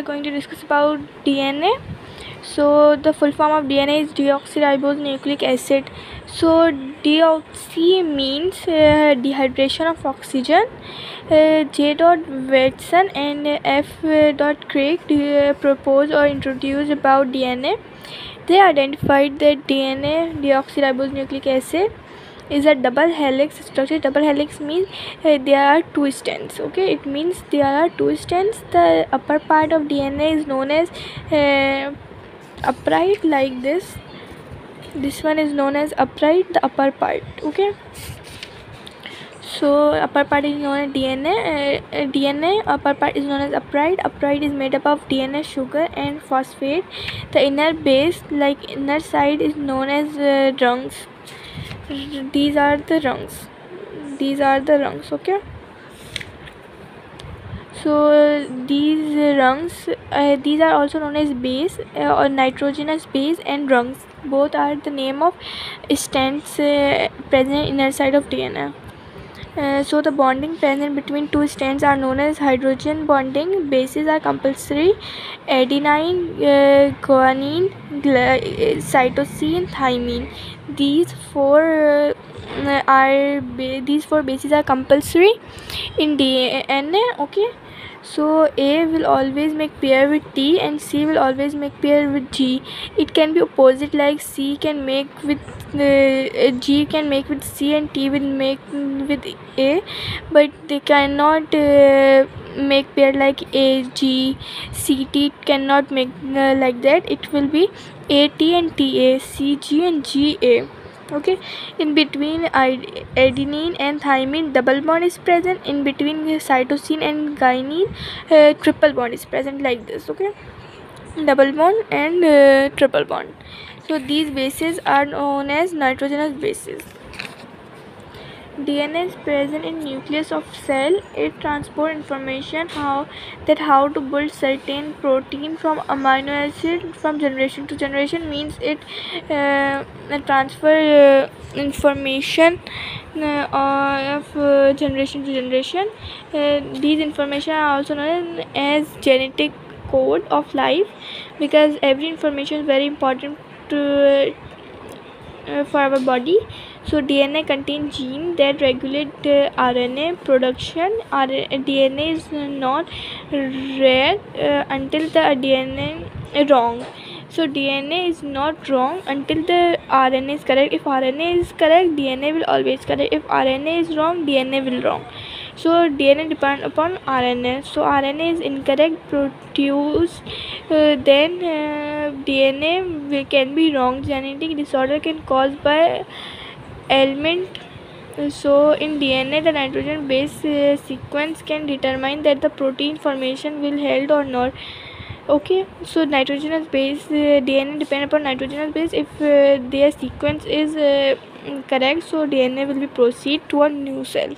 are going to discuss about dna so the full form of dna is deoxyribonucleic acid so deoxy means uh, dehydration of oxygen uh, j dot watson and f dot uh, proposed or introduced about dna they identified that dna deoxyribonucleic acid is a double helix structure. Double helix means uh, there are two strands okay? It means there are two strands. The upper part of dna is known as uh, upright like this. This one is known as upright the upper part okay? So upper part is known as dna uh, dna upper part is known as upright. Upright is made up of dna sugar and phosphate. The inner base like inner side is known as uh, rungs these are the rungs. These are the rungs okay? So these rungs uh, these are also known as base uh, or nitrogenous base and rungs. Both are the name of strands uh, present inner side of dna uh, so the bonding present between two strands are known as hydrogen bonding. Bases are compulsory. Adenine uh, guanine uh, cytosine thymine. These four uh, are these four bases are compulsory in dna okay so a will always make pair with t and c will always make pair with g. It can be opposite like c can make with uh, g can make with c and t will make with a but they cannot uh, make pair like a g c t. Cannot make uh, like that. It will be a t and t a c g and g a okay? In between adenine and thymine double bond is present. In between cytosine and guanine. Uh, triple bond is present like this okay? Double bond and uh, triple bond. So these bases are known as nitrogenous bases DNA is present in nucleus of cell. It transport information how that how to build certain protein from amino acid from generation to generation means it uh, transfer uh, information uh, of uh, generation to generation. Uh, these information are also known as genetic code of life because every information is very important to uh, for our body so dna contains gene that regulate uh, rna production Our dna is not rare uh, until the dna wrong so dna is not wrong until the rna is correct if rna is correct dna will always correct if rna is wrong dna will wrong so dna depend upon rna so rna is incorrect produced uh, then uh, dna can be wrong genetic disorder can caused by element so in dna the nitrogen base uh, sequence can determine that the protein formation will held or not okay so nitrogenous base uh, dna depend upon nitrogenous base if uh, their sequence is uh, correct so dna will be proceed to a new cell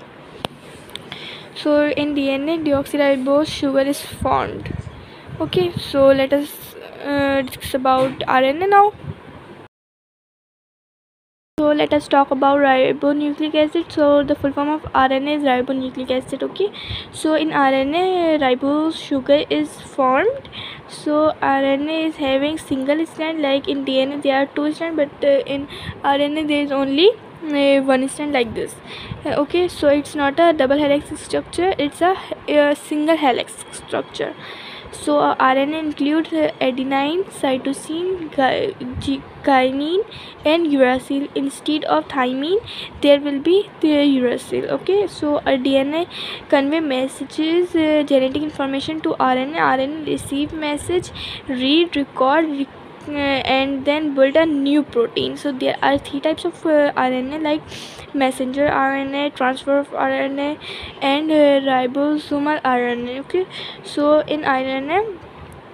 so in dna deoxyribose sugar is formed. Okay so let us uh, discuss about rna now. So let us talk about ribonucleic acid. So the full form of rna is ribonucleic acid okay? So in rna ribose sugar is formed. So rna is having single strand. Like in dna there are two strands but uh, in rna there is only one strand like this uh, okay so it's not a double helix structure it's a, a single helix structure so uh, RNA includes uh, adenine, cytosine, guanine and uracil. Instead of thymine, there will be the uracil. Okay, so a DNA convey messages, uh, genetic information to RNA. RNA receive message, read, record, record uh, and then build a new protein. So there are three types of uh, rna like messenger rna transfer of rna and uh, ribosomal rna okay? So in rna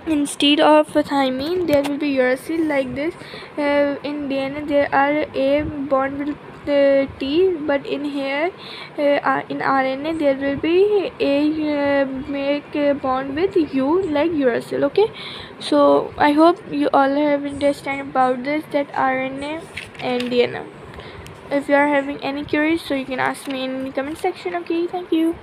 instead of thymine there will be uracil like this. Uh, in dna there are a bond uh, T but in here uh, in RNA there will be a uh, make a bond with U like uracil okay? So I hope you all have understand about this that RNA and DNA if you are having any queries so you can ask me in the comment section okay? Thank you